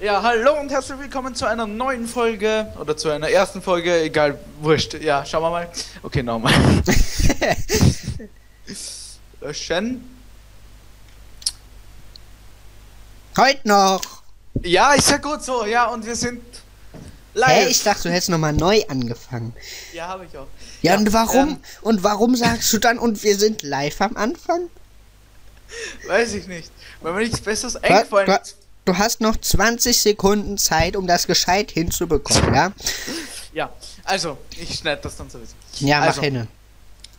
Ja, hallo und herzlich willkommen zu einer neuen Folge oder zu einer ersten Folge, egal, wurscht. Ja, schauen wir mal. Okay, nochmal. Löschen. Heute noch. Ja, ist ja gut so, ja, und wir sind live. Hä, ich dachte, du hättest nochmal neu angefangen. ja, habe ich auch. Ja, und warum? ähm, und warum sagst du dann, und wir sind live am Anfang? weiß ich nicht. Weil mir nichts Besseres eingefallen ist. Du hast noch 20 Sekunden Zeit, um das gescheit hinzubekommen, ja? Ja, also, ich schneide das dann sowieso. Ja, Also, mach hin.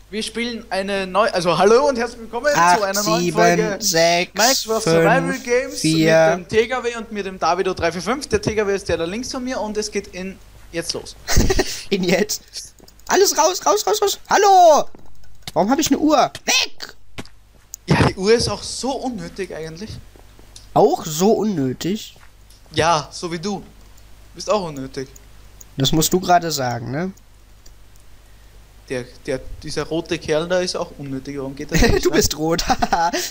Wir spielen eine neue, also hallo und herzlich willkommen zu 8, einer neuen Folge 7, 6, Minecraft Survival 5, Games 4. mit dem TKW und mit dem Davido 345. Der TKW ist der da links von mir und es geht in jetzt los. In jetzt. Alles raus, raus, raus, raus. Hallo! Warum habe ich eine Uhr? Weg! Ja, die Uhr ist auch so unnötig eigentlich. Auch so unnötig. Ja, so wie du. Bist auch unnötig. Das musst du gerade sagen, ne? Der, der, dieser rote Kerl da ist auch unnötig. Warum geht das nicht? du ne? bist rot.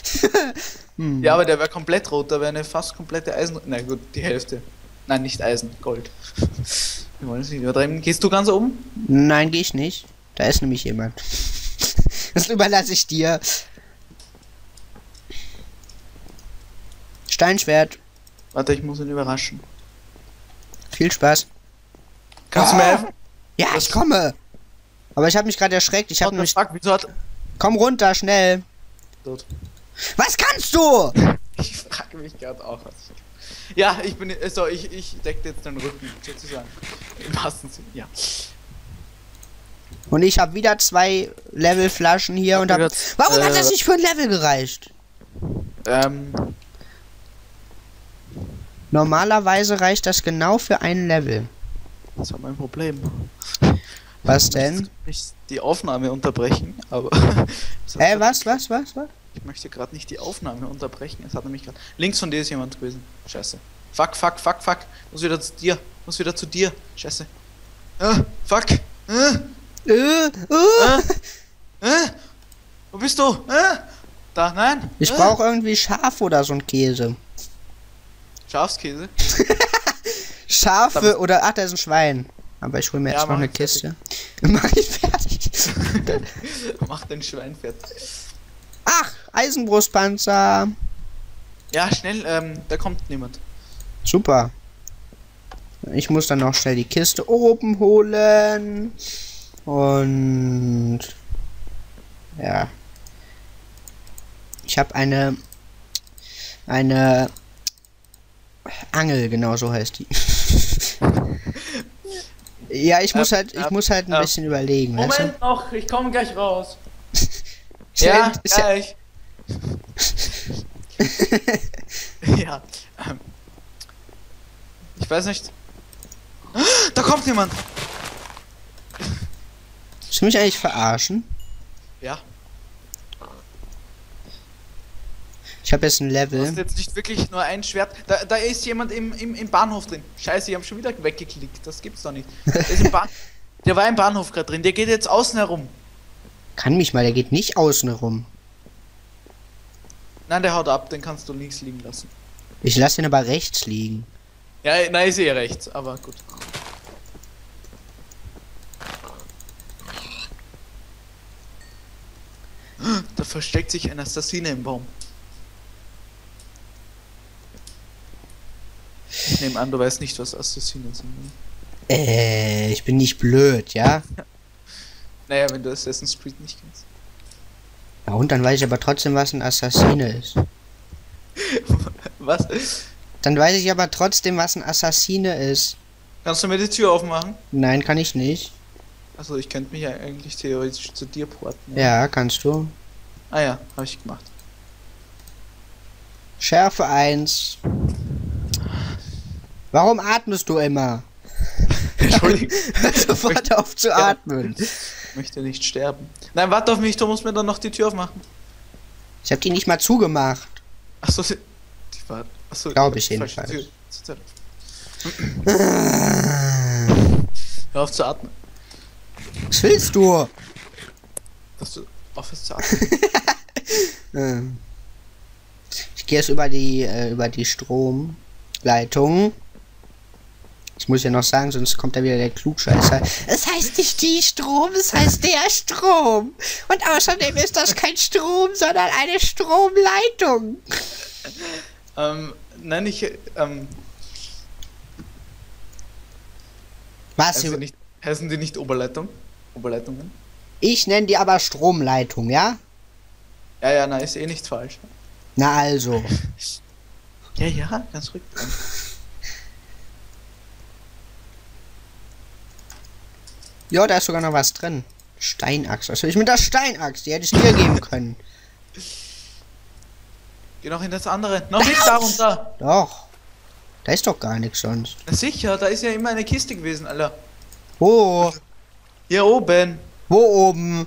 hm. Ja, aber der wäre komplett rot. Da wäre eine fast komplette Eisen. Na gut, die Hälfte. Nein, nicht Eisen, Gold. Wir wollen es nicht übertreiben. Gehst du ganz oben? Nein, gehe ich nicht. Da ist nämlich jemand. Das überlasse ich dir. Steinschwert. Warte, ich muss ihn überraschen. Viel Spaß. Kannst du mir Ah. helfen? Ja, Was? ich komme. Aber ich habe mich gerade erschreckt. Ich habe nämlich. fuck, wieso hat. Komm runter, schnell. Tot. Was kannst du? Ich frage mich gerade auch, was ich. Ja, ich bin. So, ich, ich decke jetzt den Rücken, sozusagen. Im wahrsten Sinne, ja. Und ich habe wieder zwei Levelflaschen hier Hab und hab. Warum hat äh, das nicht für ein Level gereicht? Ähm, Normalerweise reicht das genau für ein Level. das war mein Problem. Was denn? Ich die Aufnahme unterbrechen, aber. Äh, was, was, was, was? Ich möchte gerade nicht die Aufnahme unterbrechen. Es hat nämlich gerade. Links von dir ist jemand gewesen. Scheiße. Fuck, fuck, fuck, fuck. Muss wieder zu dir. Muss wieder zu dir. Scheiße. Ah, fuck. Ah, Äh, äh. ah. Wo bist du? Da, nein. Ich brauche irgendwie Schaf oder so ein Käse. Schafskäse. Schafe oder ach, da ist ein Schwein. Aber ich hole mir Ja, erst noch eine Kiste. Mach ich fertig. Mach den Schwein fertig. ach, Eisenbrustpanzer. Ja, schnell, ähm, da kommt niemand. Super. Ich muss dann noch schnell die Kiste oben holen. Und ja. Ich habe eine eine Angel, genau so heißt die. ja, ich muss halt, ich muss halt ein äh, bisschen überlegen. weißt du? Moment noch, ich komme gleich raus. Ja, ist ja, gleich. ja. Ähm, ich weiß nicht. Da kommt jemand. Willst du mich eigentlich verarschen? Ja. Ich habe jetzt ein Du hast Level. jetzt nicht wirklich nur ein Schwert. Da, da ist jemand im, im, im Bahnhof drin. Scheiße, die haben schon wieder weggeklickt. Das gibt's doch nicht. Der, Bahn der war im Bahnhof gerade drin. Der geht jetzt außen herum. Kann mich mal, der geht nicht außen herum. Nein, der haut ab. Den kannst du links liegen lassen. Ich lasse ihn aber rechts liegen. Ja, nein, ist eh rechts. Aber gut. Da versteckt sich ein Assassine im Baum. Ich nehme an, du weißt nicht, was Assassinen sind. Ne? Äh, ich bin nicht blöd, ja? Naja, wenn du Assassin's Creed nicht kennst. Ja, und dann weiß ich aber trotzdem, was ein Assassine ist. Was? Dann weiß ich aber trotzdem, was ein Assassine ist. Kannst du mir die Tür aufmachen? Nein, kann ich nicht. Also ich könnte mich ja eigentlich theoretisch zu dir porten. Ja, kannst du. Ah ja, habe ich gemacht. Schärfe 1. Warum atmest du immer? Entschuldigung, Hör sofort auf zu Ja. atmen. ich möchte nicht sterben. Nein, warte auf mich, du musst mir dann noch die Tür aufmachen. Ich habe die nicht mal zugemacht. Achso, die war. Achso, Glaub ich jedenfalls. Zurzeit. Hör auf zu atmen. Was willst du? Dass du aufhörst zu atmen. Ähm. Ich gehe jetzt über die äh, über die Strom Leitung. Das muss ich ja noch sagen, sonst kommt da wieder der Klugscheißer. Es heißt nicht die Strom, es heißt der Strom. Und außerdem ist das kein Strom, sondern eine Stromleitung. Ähm, nein, ich, ähm, Was? heißen die nicht, heißen die nicht Oberleitung? Oberleitungen? Ich nenne die aber Stromleitung, ja? Ja, ja, na, ist eh nichts falsch. Na also. Ja, ja, ganz ruhig. Ja, da ist sogar noch was drin. Steinachs. Was will ich mit der Steinachs? Die hätte ich dir geben können. Geh noch in das andere. Noch nicht da runter. Doch. Da ist doch gar nichts sonst. Na sicher, da ist ja immer eine Kiste gewesen, Alter. Wo? Hier oben. Wo oben?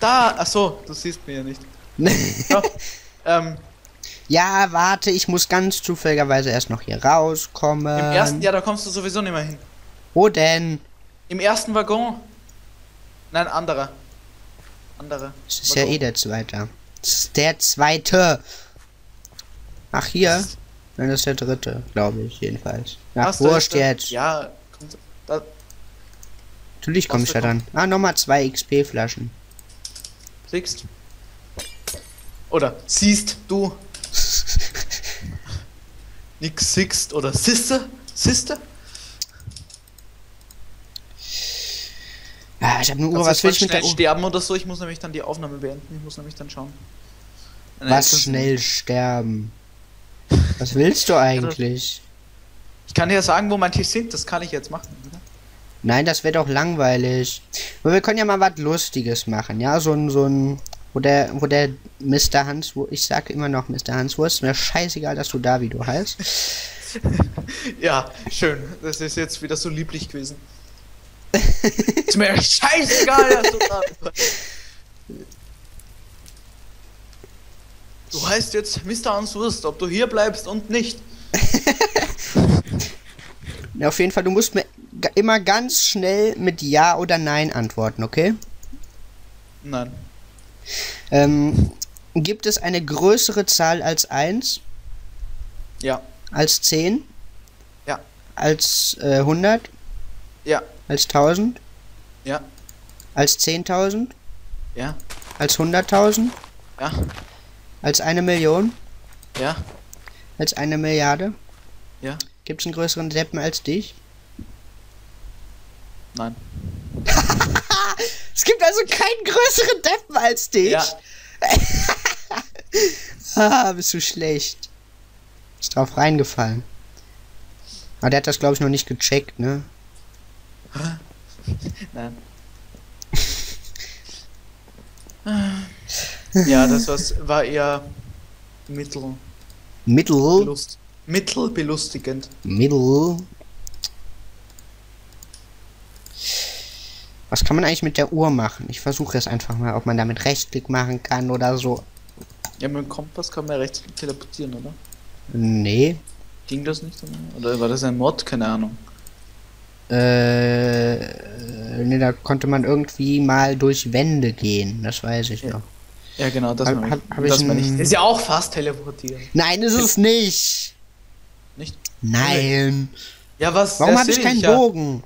Da. Ach so, du siehst mir ja nicht. Ja, ähm, ja, warte, ich muss ganz zufälligerweise erst noch hier rauskommen. im ersten, ja, da kommst du sowieso nicht mehr hin. Wo denn? Im ersten Waggon. Nein, anderer. Andere. Das ist ja eh der zweite. Das ist der zweite. Ach, hier? Nein, das ist der dritte, glaube ich, jedenfalls. Ach, Hast wurscht jetzt-. Ja, kommt, da, Natürlich komme ich für dann. Ah, nochmal zwei XP-Flaschen. siehst. Oder siehst du. Nix siehst oder siste? Siste? Ich habe eine Uhr. Was du will ich mit der Uhr? sterben oder so? Ich muss nämlich dann die Aufnahme beenden. Ich muss nämlich dann schauen. Nein, Was schnell sterben? Was willst du eigentlich? Ich kann dir ja sagen, wo manche sind. Das kann ich jetzt machen. Oder? Nein, das wäre doch langweilig. Aber wir können ja mal was Lustiges machen, ja? So ein, so ein, wo der, wo der Mr. Hans, wo ich sage immer noch Mr. Hans Wurst, mir scheißegal, dass du da wie du heißt. Ja, schön. Das ist jetzt wieder so lieblich gewesen. ist mir scheißegal, dass du da. Du heißt jetzt Mr. Answurst, ob du hier bleibst und nicht. Ja, auf jeden Fall, du musst mir immer ganz schnell mit Ja oder Nein antworten, okay? Nein. Ähm, gibt es eine größere Zahl als 1? Ja. Als 10? Ja. Als äh, 100? Ja. Als 1000? Ja. Als 10.000? Ja. Als 100.000? Ja. Als eine Million? Ja. Als eine Milliarde? Ja. Gibt es einen größeren Deppen als dich? Nein. Es gibt also keinen größeren Deppen als dich? Ja. Ah, bist du schlecht. Ist drauf reingefallen. Aber der hat das, glaube ich, noch nicht gecheckt, ne? Nein. ja, das was war eher mittel, Mittel. belust, mittelbelustigend. Mittel. Was kann man eigentlich mit der Uhr machen? Ich versuche es einfach mal, ob man damit Rechtsklick machen kann oder so. Ja, mit dem Kompass kann man ja rechts teleportieren, oder? Nee. Ging das nicht? Oder war das ein Mod? Keine Ahnung. Äh, nee, da konnte man irgendwie mal durch Wände gehen. Das weiß ich Ja. noch. Ja, genau, das Hab- ich. hab- hab ich das ich. ein- Ist ja auch fast teleportieren. Nein, ist es nicht. Nicht? Nein. Ja, was? Warum habe ich keinen ja. Bogen?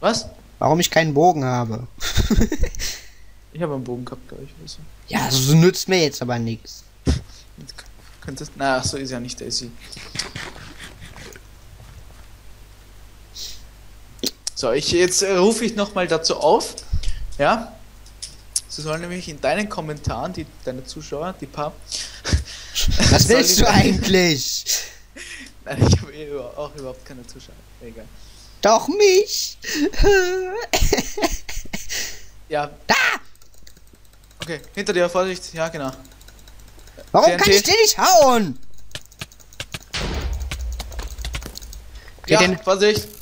Was? Warum ich keinen Bogen habe? Ich habe einen Bogen gehabt, glaube ich. Also. Ja, das nützt mir jetzt aber nichts. Könntest. Na, so ist ja nicht Daisy. So, ich jetzt äh, rufe ich nochmal dazu auf. Ja. Sie sollen nämlich in deinen Kommentaren, die deine Zuschauer, die paar. Was willst du eigentlich? Nein, ich habe eh auch überhaupt keine Zuschauer. Egal. Doch mich. Ja. Da! Okay, hinter dir, Vorsicht. Ja, genau. Warum TNT? kann ich den nicht hauen? Ja, Vorsicht.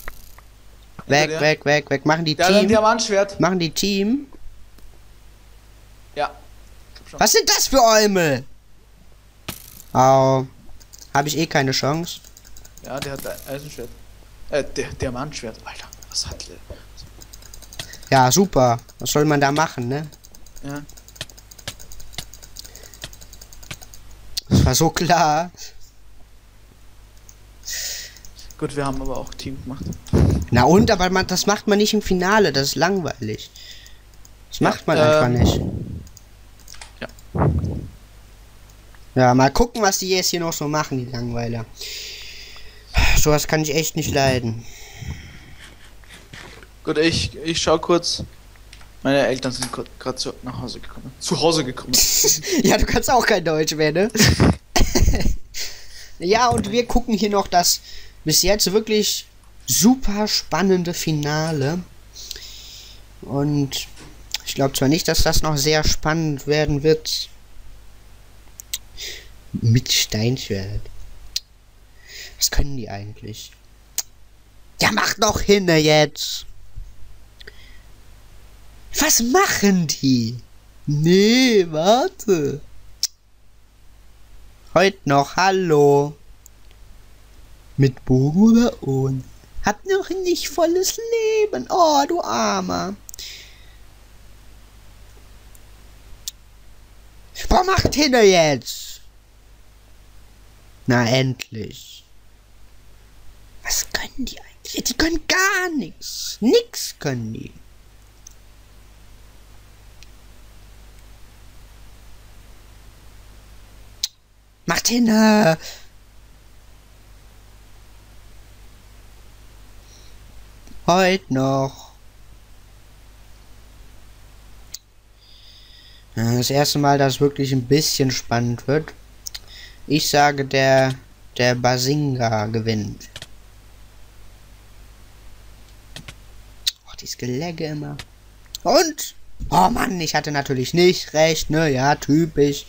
Weg, dir. weg, weg, weg. Machen die Der hat ein Team. Diamantschwert. Machen die Team. Ja. Was sind das für Äume? Au. Habe ich eh keine Chance. Ja, der hat Eisenschwert. Äh, der Diamantschwert. Alter, was hat der? Ja, super. Was soll man da machen, ne? Ja. Das war so klar. Gut, wir haben aber auch Team gemacht. Na und, aber man, das macht man nicht im Finale, das ist langweilig. Das macht man ähm, einfach nicht. ja. Ja, mal gucken, was die jetzt hier noch so machen, die Langweiler. Sowas kann ich echt nicht leiden. Gut, ich, ich schau kurz. Meine Eltern sind gerade zu, nach Hause gekommen. Zu Hause gekommen. ja, du kannst auch kein Deutsch mehr, ne? ja, und wir gucken hier noch das bis jetzt wirklich super spannende Finale. Und ich glaube zwar nicht, dass das noch sehr spannend werden wird. Mit Steinschwert. Was können die eigentlich? Ja, mach doch hin jetzt! Was machen die? Nee, warte. Heute noch, hallo. Mit Bogen oder ohne? Hat noch nicht volles Leben. Oh, du Armer. Boah, macht hin jetzt. Na, endlich. Was können die eigentlich? Die können gar nichts. Nix können die. Macht hin. Heute noch. Das erste Mal, dass wirklich ein bisschen spannend wird. Ich sage, der, der Basinga gewinnt. Oh, die Gelegge immer. Und? Oh Mann, ich hatte natürlich nicht recht, ne? Ja, typisch.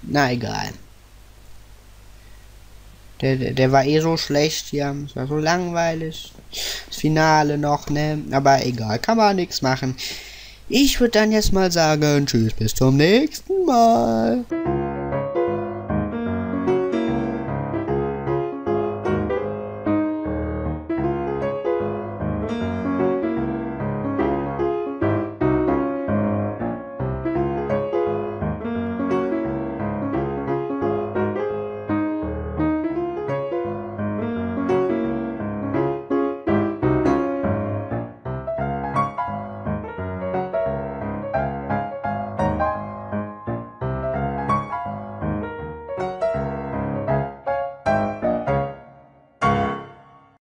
Na egal. Der, der, der war eh so schlecht hier. Es war so langweilig. Das Finale noch, ne? Aber egal, kann man nichts machen. Ich würde dann jetzt mal sagen, tschüss, bis zum nächsten Mal.